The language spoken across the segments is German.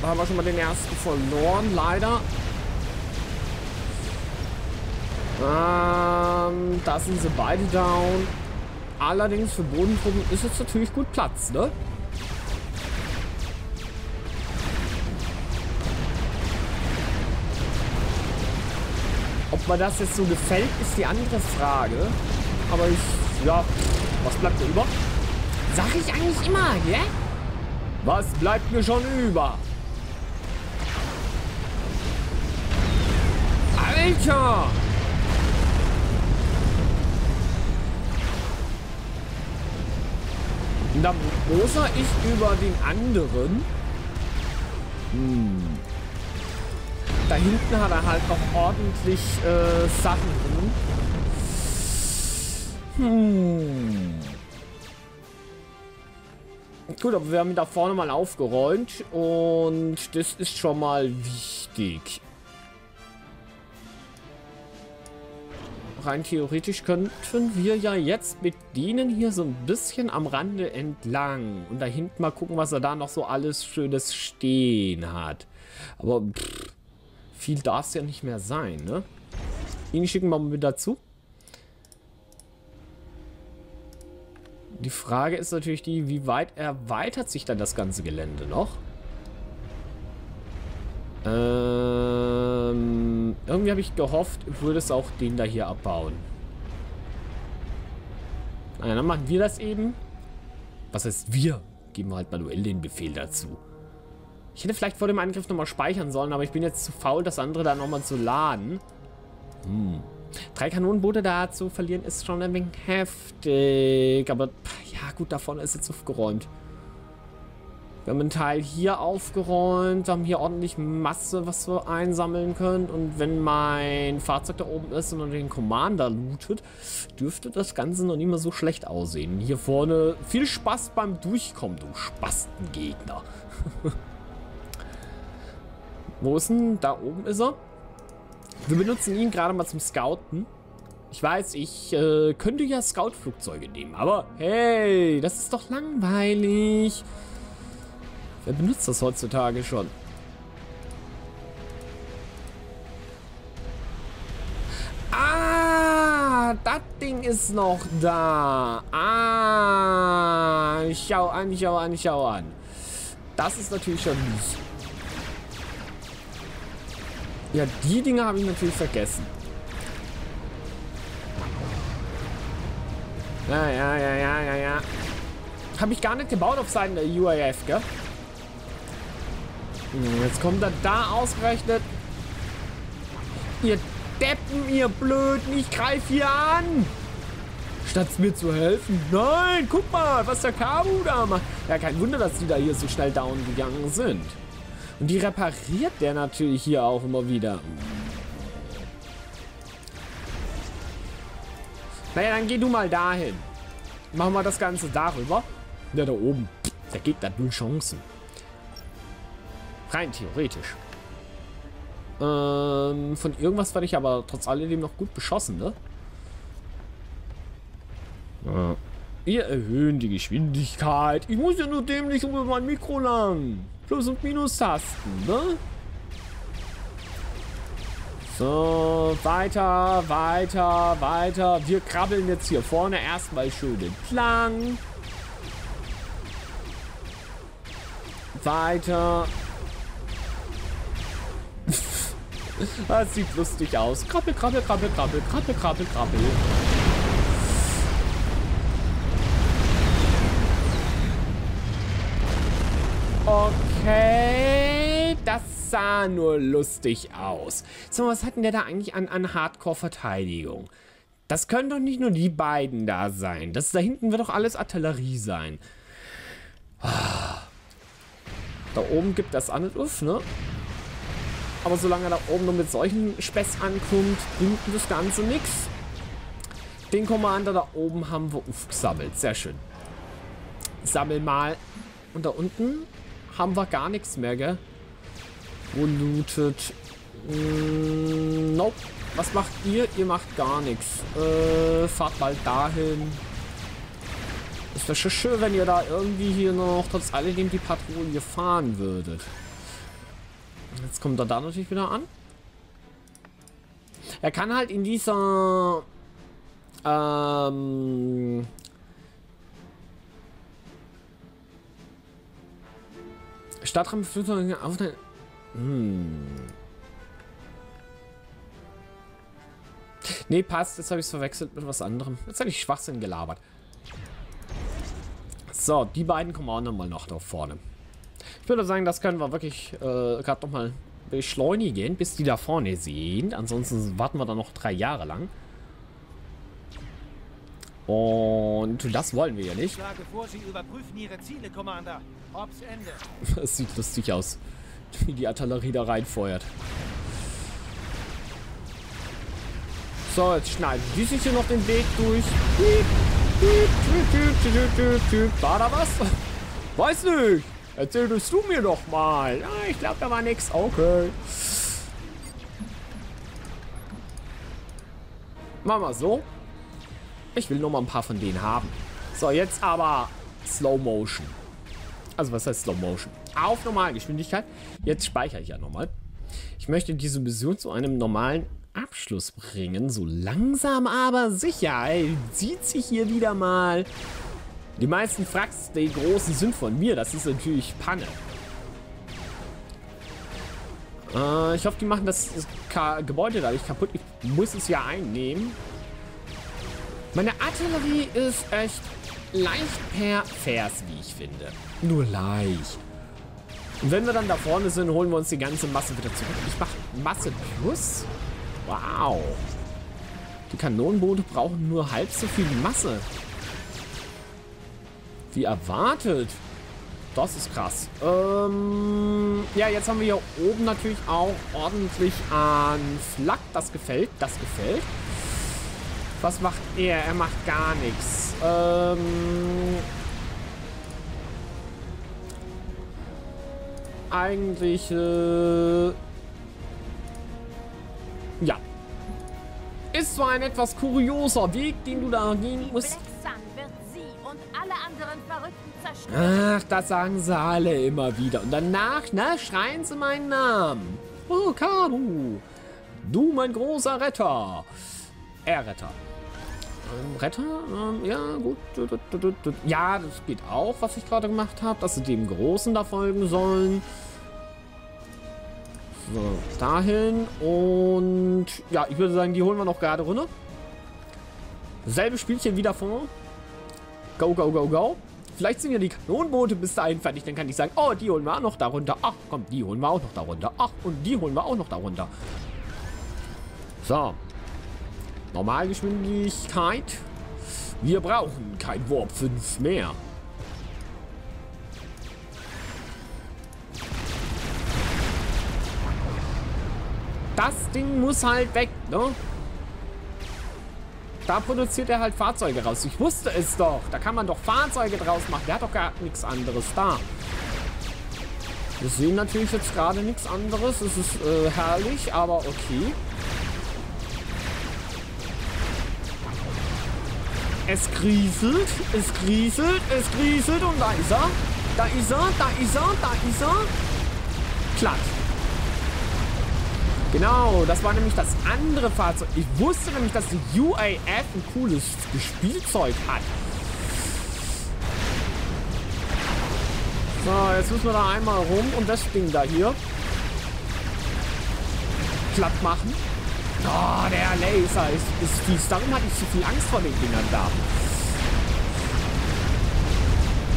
Da haben wir schon mal den ersten verloren, leider. Ähm, da sind sie beide down. Allerdings für Bodentruppen ist jetzt natürlich gut Platz, ne? Ob mir das jetzt so gefällt, ist die andere Frage. Aber ich, ja, was bleibt mir über? Sag ich eigentlich immer, gell? Was bleibt mir schon über? Alter! Da großer ich über den anderen. Hm. Da hinten hat er halt noch ordentlich äh, Sachen. Hm. Gut, aber wir haben ihn da vorne mal aufgeräumt und das ist schon mal wichtig. Rein theoretisch könnten wir ja jetzt mit denen hier so ein bisschen am Rande entlang und da hinten mal gucken, was er da noch so alles Schönes stehen hat. Aber pff, viel darf es ja nicht mehr sein, ne? Ihn schicken wir mal mit dazu. Die Frage ist natürlich die, wie weit erweitert sich dann das ganze Gelände noch? Ähm, irgendwie habe ich gehofft, ich würde es auch den da hier abbauen. Naja, dann machen wir das eben. Was heißt wir? Geben wir halt manuell den Befehl dazu. Ich hätte vielleicht vor dem Angriff nochmal speichern sollen, aber ich bin jetzt zu faul, das andere da nochmal zu laden. Hm. Drei Kanonenboote da zu verlieren ist schon ein wenig heftig. Aber ja gut, da vorne ist jetzt aufgeräumt. Wir haben einen Teil hier aufgeräumt, haben hier ordentlich Masse, was wir einsammeln können. Und wenn mein Fahrzeug da oben ist und den Commander lootet, dürfte das Ganze noch nicht mehr so schlecht aussehen. Hier vorne viel Spaß beim Durchkommen, du Spastengegner. Wo ist denn? Da oben ist er. Wir benutzen ihn gerade mal zum Scouten. Ich weiß, ich äh, könnte ja Scout-Flugzeuge nehmen, aber hey, das ist doch langweilig. Wer benutzt das heutzutage schon? Ah, das Ding ist noch da. Ah, schau an, schau an, schau an. Das ist natürlich schon mies. Ja, die Dinge habe ich natürlich vergessen. Ja, ja, ja, ja, ja, ja. Habe ich gar nicht gebaut auf Seiten der UAF, gell? Jetzt kommt er da ausgerechnet. Ihr Deppen, ihr Blöden, ich greife hier an. Statt mir zu helfen. Nein, guck mal, was der Kabu da macht. Ja, kein Wunder, dass die da hier so schnell down gegangen sind. Und die repariert der natürlich hier auch immer wieder. Naja, dann geh du mal dahin. Machen wir das Ganze darüber. Ja, da oben. Der Gegner hat null Chancen. Rein theoretisch. Ähm, von irgendwas werde ich aber trotz alledem noch gut beschossen, ne? Ja. Wir erhöhen die Geschwindigkeit. Ich muss ja nur dämlich über mein Mikro lang. Plus- und Minus-Tasten, ne? So, weiter, weiter, weiter. Wir krabbeln jetzt hier vorne erstmal schön entlang. Weiter. Das sieht lustig aus. Krabbel, krabbel, krabbel, krabbel, krabbel, krabbel, krabbel. Okay, das sah nur lustig aus. So, was hatten der da eigentlich an, an Hardcore-Verteidigung? Das können doch nicht nur die beiden da sein. Das da hinten wird doch alles Artillerie sein. Da oben gibt das an Uff, ne? Aber solange da oben nur mit solchen Späß ankommt, bringt das Ganze nichts. Den Commander da oben haben wir aufgesammelt. Sehr schön. Sammel mal. Und da unten haben wir gar nichts mehr, gell? Wo lootet? Mm, nope. Was macht ihr? Ihr macht gar nichts. Äh, fahrt mal dahin. Es wäre schon schön, wenn ihr da irgendwie hier noch trotz alledem die Patrouille fahren würdet. Jetzt kommt er da natürlich wieder an. Er kann halt in dieser ähm, Stadtraum auf hm. Nee, passt. Jetzt habe ich es verwechselt mit was anderem. Jetzt habe ich Schwachsinn gelabert. So, die beiden kommen auch nochmal noch da vorne. Ich würde sagen, das können wir wirklich äh, gerade nochmal beschleunigen, bis die da vorne sehen. Ansonsten warten wir da noch drei Jahre lang. Und das wollen wir ja nicht. Das sieht lustig aus, wie die Artillerie da reinfeuert. So, jetzt schneiden die sich hier noch den Weg durch. War da was? Weiß nicht. Erzählst du mir doch mal. Ja, ich glaube, da war nichts. Okay. Machen wir so. Ich will noch mal ein paar von denen haben. So, jetzt aber Slow Motion. Also, was heißt Slow Motion? Auf Normalgeschwindigkeit. Jetzt speichere ich ja nochmal. Ich möchte diese Mission zu einem normalen Abschluss bringen. So langsam aber sicher. Ey, zieht sich hier wieder mal. Die meisten Fracks, die großen, sind von mir. Das ist natürlich Panne. Äh, ich hoffe, die machen das Gebäude dadurch kaputt. Ich muss es ja einnehmen. Meine Artillerie ist echt leicht pervers, wie ich finde. Nur leicht. Und wenn wir dann da vorne sind, holen wir uns die ganze Masse wieder zurück. Ich mache Masse plus. Wow. Die Kanonenboote brauchen nur halb so viel Masse. Wie erwartet. Das ist krass. Ähm, ja, jetzt haben wir hier oben natürlich auch ordentlich an Flak. Das gefällt. Das gefällt. Was macht er? Er macht gar nichts. Ähm... Eigentlich, äh... Ja. Ist zwar ein etwas kurioser Weg, den du da gehen musst. Ach, das sagen sie alle immer wieder. Und danach, na, schreien sie meinen Namen. Oh, Kanu. Du, mein großer Retter. Er Retter. Ähm, Retter? Ähm, ja, gut. Ja, das geht auch, was ich gerade gemacht habe, dass sie dem Großen da folgen sollen. So, dahin. Und ja, ich würde sagen, die holen wir noch gerade runter. Selbe Spielchen wieder vor. Go, go, go, go. Vielleicht sind ja die Kanonenboote bis dahin fertig. Dann kann ich sagen, oh, die holen wir auch noch darunter. Ach, komm, die holen wir auch noch darunter. Ach, und die holen wir auch noch darunter. So. Normalgeschwindigkeit. Wir brauchen kein Warp 5 mehr. Das Ding muss halt weg, ne? Da produziert er halt Fahrzeuge raus. Ich wusste es doch. Da kann man doch Fahrzeuge draus machen. Der hat doch gar nichts anderes da. Wir sehen natürlich jetzt gerade nichts anderes. Es ist äh, herrlich, aber okay. Es grieselt, es grieselt, es grieselt und da ist er. Da ist er, da ist er, da ist er. Platt. Genau, das war nämlich das andere Fahrzeug. Ich wusste nämlich, dass die UAF ein cooles Spielzeug hat. So, jetzt müssen wir da einmal rum und das Ding da hier platt machen. Oh, der Laser ist, ist fies. Darum hatte ich zu viel Angst vor den Dingern da.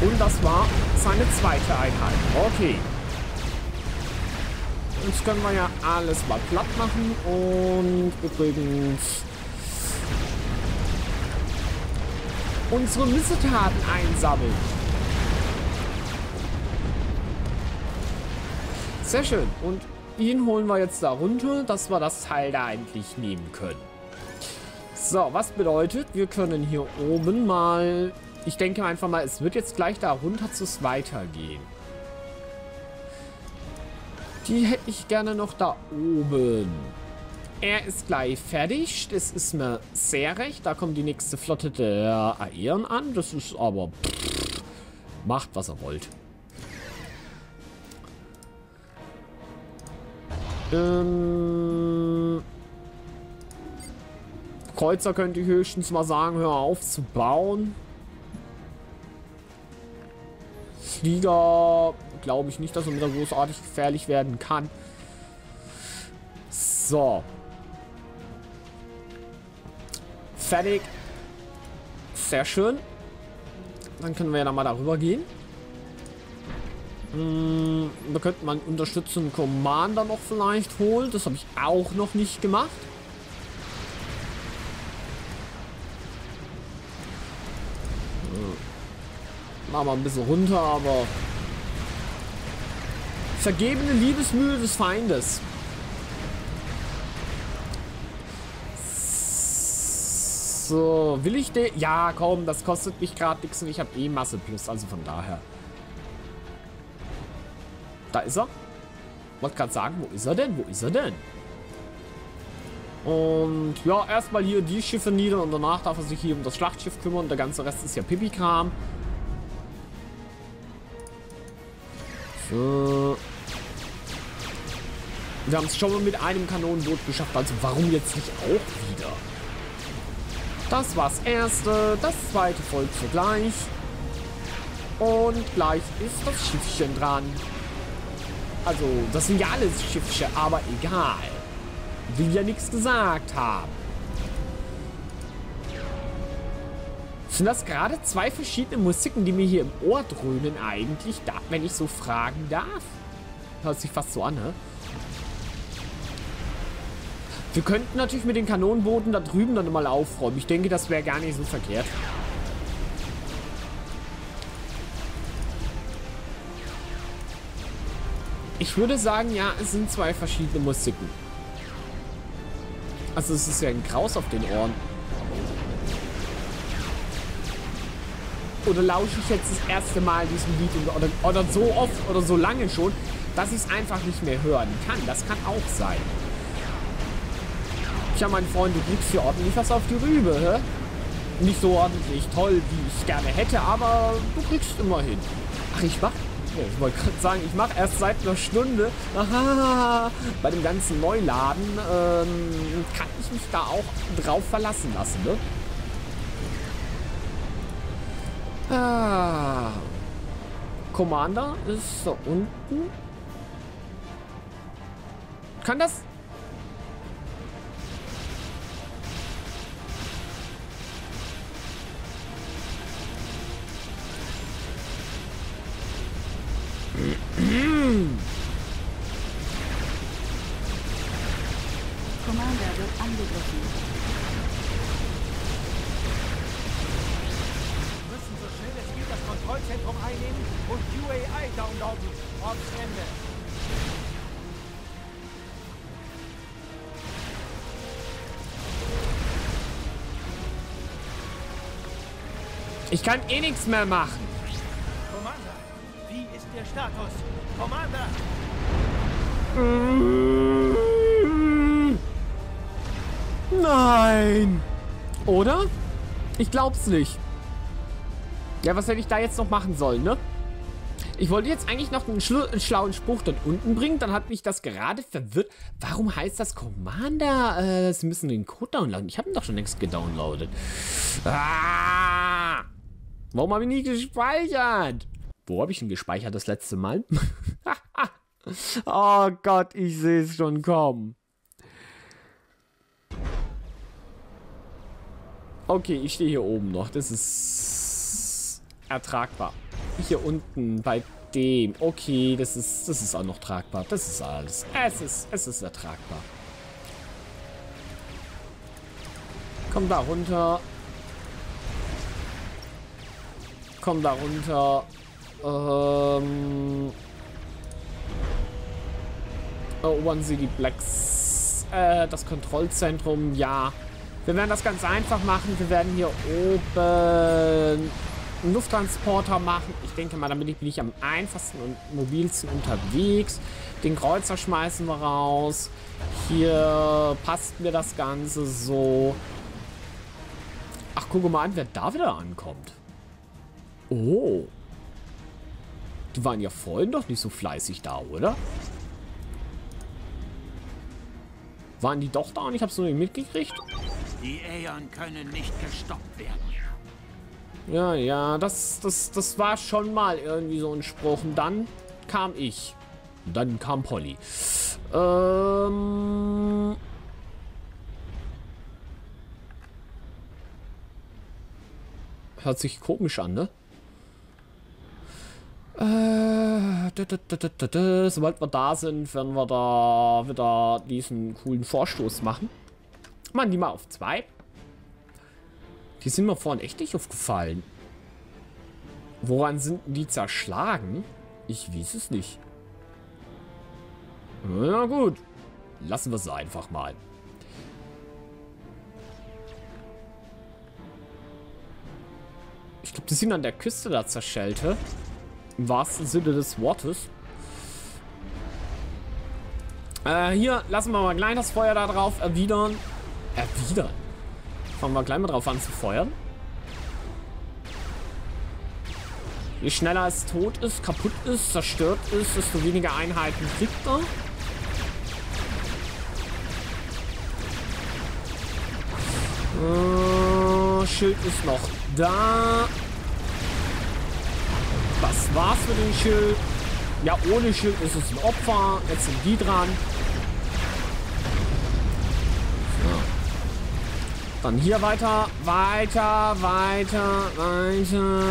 Und das war seine zweite Einheit. Okay. Jetzt können wir ja alles mal platt machen. Und übrigens unsere Missetaten einsammeln. Sehr schön. Und ihn holen wir jetzt da runter, dass wir das Teil da endlich nehmen können. So, was bedeutet, wir können hier oben mal... Ich denke einfach mal, es wird jetzt gleich da runter zu weitergehen. Die hätte ich gerne noch da oben. Er ist gleich fertig. Das ist mir sehr recht. Da kommt die nächste Flotte der Aeon an. Das ist aber... Macht, was er wollt. Ähm, Kreuzer könnte ich höchstens mal sagen, hör auf zu bauen. Flieger glaube ich nicht, dass wieder großartig gefährlich werden kann. So. Fertig. Sehr schön. Dann können wir ja nochmal darüber gehen. Hm, wir könnten mal einen unterstützenden Commander noch vielleicht holen. Das habe ich auch noch nicht gemacht. Hm. Machen wir ein bisschen runter, aber... Vergebene Liebesmühe des Feindes. So, will ich den... Ja, komm, das kostet mich gerade nichts und ich habe eh Masse plus, also von daher. Da ist er. Wollte gerade sagen, wo ist er denn? Wo ist er denn? Und ja, erstmal hier die Schiffe nieder und danach darf er sich hier um das Schlachtschiff kümmern. Der ganze Rest ist ja Pipi-Kram. So. Wir haben es schon mal mit einem Kanonenboot geschafft, also warum jetzt nicht auch wieder? Das war's erste, das zweite folgt sogleich. Und gleich ist das Schiffchen dran. Also, das sind ja alles Schiffchen, aber egal. Will ja nichts gesagt haben. Sind das gerade zwei verschiedene Musiken, die mir hier im Ohr dröhnen eigentlich, da, wenn ich so fragen darf? Hört sich fast so an, ne? Wir könnten natürlich mit den Kanonenbooten da drüben dann mal aufräumen. Ich denke, das wäre gar nicht so verkehrt. Ich würde sagen, ja, es sind zwei verschiedene Musiken. Also es ist ja ein Kraus auf den Ohren. Oder lausche ich jetzt das erste Mal diesem Lied oder, oder so oft oder so lange schon, dass ich es einfach nicht mehr hören kann. Das kann auch sein. Tja, mein Freund, du kriegst hier ordentlich was auf die Rübe, hä? Nicht so ordentlich toll, wie ich gerne hätte, aber du kriegst immerhin. Ach, ich mach... Ich wollte gerade sagen, ich mache erst seit einer Stunde. Aha, bei dem ganzen Neuladen ähm, kann ich mich da auch drauf verlassen lassen, ne? Ah. Commander ist da unten. Kann das Ich kann eh nichts mehr machen. Commander, wie ist Ihr Status? Commander! Nein. Oder? Ich glaub's nicht. Ja, was hätte ich da jetzt noch machen sollen, ne? Ich wollte jetzt eigentlich noch einen, schlu einen schlauen Spruch dort unten bringen. Dann hat mich das gerade verwirrt. Warum heißt das Commander? Äh, Sie müssen den Code downloaden. Ich habe ihn doch schon längst gedownloadet. Ah! Warum habe ich nie gespeichert? Wo habe ich ihn gespeichert das letzte Mal? oh Gott, ich sehe es schon kommen. Okay, ich stehe hier oben noch. Das ist ertragbar. Hier unten bei dem. Okay, das ist, das ist auch noch tragbar. Das ist alles. Es ist, es ist ertragbar. Komm da runter. Komm da. Ähm. Erobern Sie die Blacks. Äh, das Kontrollzentrum, ja. Wir werden das ganz einfach machen. Wir werden hier oben einen Lufttransporter machen. Ich denke mal, damit bin ich am einfachsten und mobilsten unterwegs. Den Kreuzer schmeißen wir raus. Hier passt mir das Ganze so. Ach, guck mal an, wer da wieder ankommt. Oh. Die waren ja vorhin doch nicht so fleißig da, oder? Waren die doch da und ich habe es nur nicht mitgekriegt? Die Aeon können nicht gestoppt werden. Ja, ja, das, das, das war schon mal irgendwie so ein Spruch. Und dann kam ich. Und dann kam Polly. Ähm... Hört sich komisch an, ne? Äh. Sobald wir da sind, werden wir da wieder diesen coolen Vorstoß machen. Machen die mal auf zwei. Die sind mir vorhin echt nicht aufgefallen. Woran sind die zerschlagen? Ich weiß es nicht. Na gut. Lassen wir es einfach mal. Ich glaube, die sind an der Küste da zerschellte. Im wahrsten Sinne des Wortes. Äh, hier lassen wir mal gleich das Feuer da drauf erwidern. Erwidern? Fangen wir gleich mal drauf an zu feuern. Je schneller es tot ist, kaputt ist, zerstört ist, desto weniger Einheiten kriegt er. Äh, Schild ist noch da. Das war's mit dem Schild. Ja, ohne Schild ist es ein Opfer. Jetzt sind die dran. Dann hier weiter, weiter, weiter, weiter.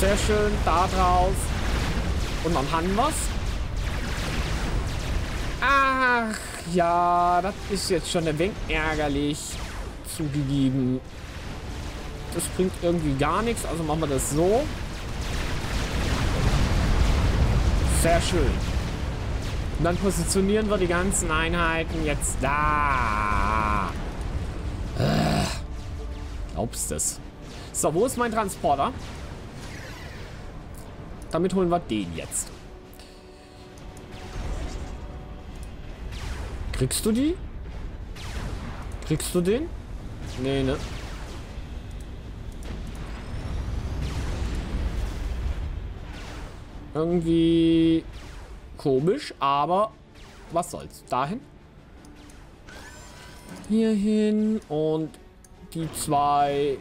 Sehr schön, da drauf. Und dann haben wir's. Ach, ja, das ist jetzt schon ein wenig ärgerlich zugegeben. Das bringt irgendwie gar nichts, also machen wir das so. Sehr schön. Und dann positionieren wir die ganzen Einheiten jetzt da. Äh, glaubst es? So, wo ist mein Transporter? Damit holen wir den jetzt. Kriegst du die? Kriegst du den? Nee, ne? Irgendwie komisch, aber was soll's. Dahin. Hier hin und die zwei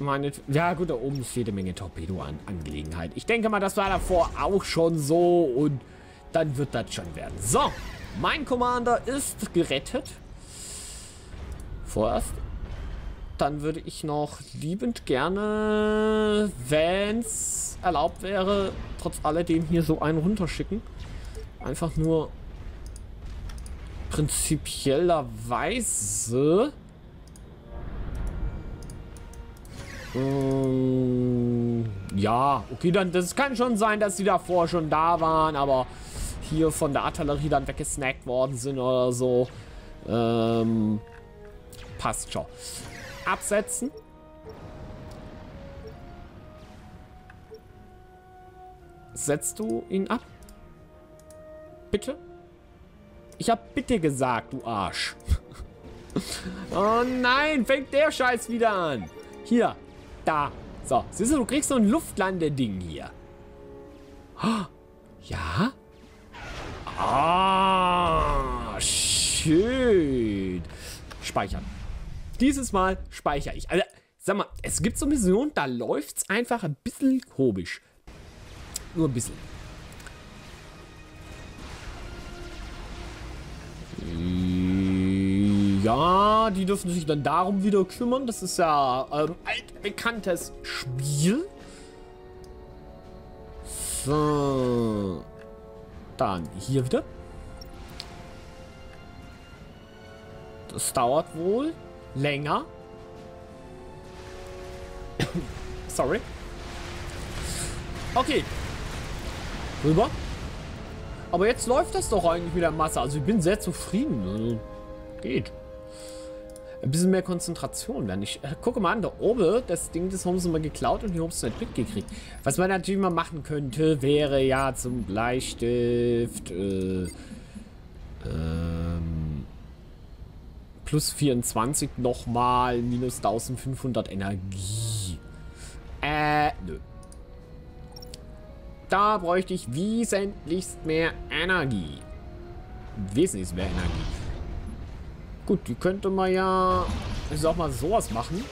meine... Ja gut, da oben ist jede Menge Torpedo-Angelegenheit. Ich denke mal, das war davor auch schon so und dann wird das schon werden. So, mein Commander ist gerettet. Vorerst. Dann würde ich noch liebend gerne, wenn es erlaubt wäre, trotz alledem hier so einen runterschicken. Einfach nur prinzipiellerweise ähm, ja, okay, dann das kann schon sein, dass sie davor schon da waren, aber hier von der Artillerie dann weggesnackt worden sind oder so. Ähm, passt schon. Absetzen. Setzt du ihn ab? Bitte? Ich hab bitte gesagt, du Arsch. oh nein, fängt der Scheiß wieder an. Hier, da. So, siehst du, du kriegst so ein Luftlandeding hier. Oh, ja? Ah, schön. Speichern. Dieses Mal speichere ich. Also, sag mal, es gibt so Missionen, da läuft es einfach ein bisschen komisch. Nur ein bisschen. Ja, die dürfen sich dann darum wieder kümmern. Das ist ja ähm, altbekanntes Spiel. So. Dann hier wieder. Das dauert wohl länger. Sorry. Okay. Rüber. Aber jetzt läuft das doch eigentlich wieder Masse. Also ich bin sehr zufrieden. Also, geht. Ein bisschen mehr Konzentration. Wenn ich äh, gucke mal an, da oben, das Ding, das haben sie mal geklaut und hier sie nicht mitgekriegt. Was man natürlich mal machen könnte, wäre ja zum Bleistift äh, ähm, plus 24 nochmal minus 1500 Energie. Äh, nö. da bräuchte ich wesentlichst mehr Energie. Wesentlich mehr Energie. Gut, die könnte man ja, ich sag mal, sowas machen.